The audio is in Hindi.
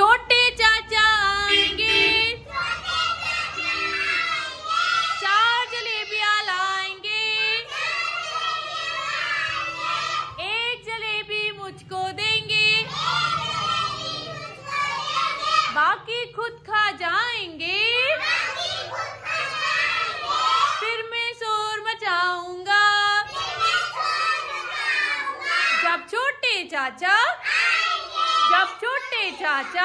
छोटे चाचा आएँगे। चार लाएँगे। एक जलेबी मुझको देंगे। बाकी खुद खा जाएँगे। फिर मैं शोर मचाऊँगा। जब छोटे चाचा, जब 佳佳